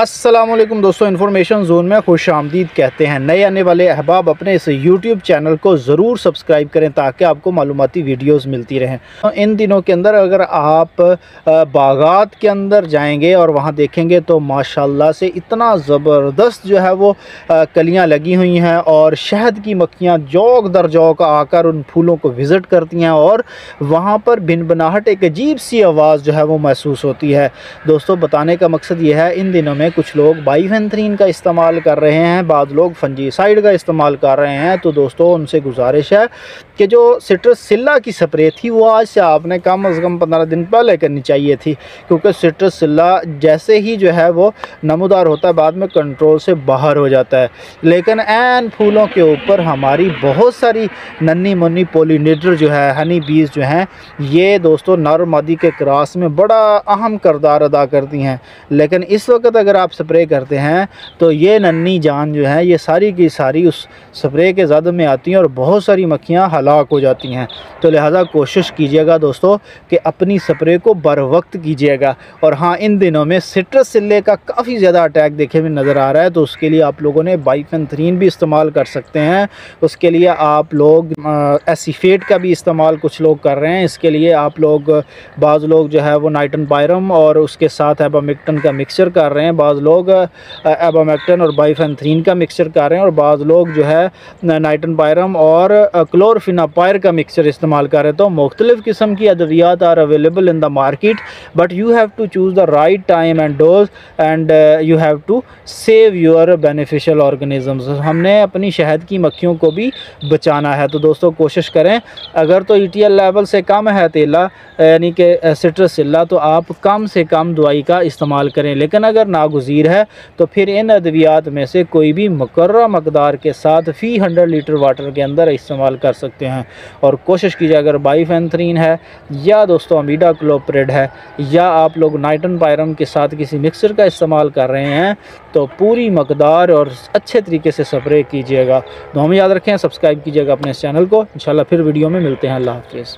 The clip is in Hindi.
असलम दोस्तों इन्फॉर्मेशन जोन में खुश आमदीद कहते हैं। नए आने वाले अहबाब अपने इस यूट्यूब चैनल को ज़रूर सब्सक्राइब करें ताकि आपको मालूमती वीडियोस मिलती रहें। तो इन दिनों के अंदर अगर आप बागात के अंदर जाएँगे और वहाँ देखेंगे तो माशाल्लाह से इतना ज़बरदस्त जो है वो कलियाँ लगी हुई हैं और शहद की मक्खियाँ जौक दर जौक आकर उन फूलों को विज़िट करती हैं और वहाँ पर भिन बनाहट एक अजीब सी आवाज़ जो है वो महसूस होती है। दोस्तों, बताने का मकसद ये है, इन दिनों में में कुछ लोग बाईफेंथ्रीन का इस्तेमाल कर रहे हैं, बाद लोग फंजीसाइड का इस्तेमाल कर रहे हैं। तो दोस्तों, उनसे गुजारिश है कि जो सिट्रसिल्ला की स्प्रे थी, वो आज से आपने कम अज़ कम पंद्रह दिन पहले करनी चाहिए थी, क्योंकि सिट्रसिल्ला जैसे ही जो है वो नमोदार होता है, बाद में कंट्रोल से बाहर हो जाता है। लेकिन एन फूलों के ऊपर हमारी बहुत सारी नन्नी मुन्नी पोलिनेटर जो है, हनी बीज जो हैं, ये दोस्तों नर मादी के क्रॉस में बड़ा अहम करदार अदा करती हैं। लेकिन इस वक्त अगर आप स्प्रे करते हैं तो ये नन्नी जान जो है, ये सारी की सारी उस स्प्रे के ज़द में आती हैं और बहुत सारी मक्खियाँ हलाक हो जाती हैं। तो लिहाजा कोशिश कीजिएगा दोस्तों कि अपनी स्प्रे को बर वक्त कीजिएगा। और हाँ इन दिनों में सिट्रस सिल्ले का काफ़ी ज़्यादा अटैक देखे में नज़र आ रहा है तो उसके लिए आप लोगों ने बाईफेंथ्रीन भी इस्तेमाल कर सकते हैं। उसके लिए आप लोग एसीफेट का भी इस्तेमाल कुछ लोग कर रहे हैं। इसके लिए आप लोग, बाज़ लोग जो है वो नाइटन पायरम और उसके साथ एबामिक्टन का मिक्सचर कर रहे हैं। बाज़ लोग एबामेक्टन और बाईफेंथ्रीन का मिक्सचर कर रहे हैं और बाज़ लोग जो है नाइटन पायरम और क्लोरफिनापायर का मिक्सचर इस्तेमाल कर रहे हैं। तो मुख्तलिफ़ किस्म की अद्वियात are available in the market but you have to choose the right time and dose and you have to save your beneficial organisms हमने अपनी शहद की मक्खियों को भी बचाना है। तो दोस्तों, कोशिश करें। अगर तो ई एल लेवल से कम है तेला, यानी कि सिट्रसिल्ला तो आप कम से कम दवाई का इस्तेमाल करें। लेकिन अगर नागुजीर है तो फिर इन अद्वियात में से कोई भी मुकर्रा मकदार के साथ फ़ी हंड्रेड लीटर वाटर के अंदर इस्तेमाल कर सकते हैं। और कोशिश कीजिए, अगर बाईफेंथ्रीन है, या दोस्तों अमीडा क्लोपरेड है, या आप लोग नाइटन पायरम के साथ किसी मिक्सर का इस्तेमाल कर रहे हैं तो पूरी मकदार और अच्छे तरीके से स्प्रे कीजिएगा। तो हम याद रखें सब्सक्राइब कीजिएगा अपने इस चैनल को। इंशाल्लाह फिर वीडियो में मिलते हैं। अल्लाह हाफिज़।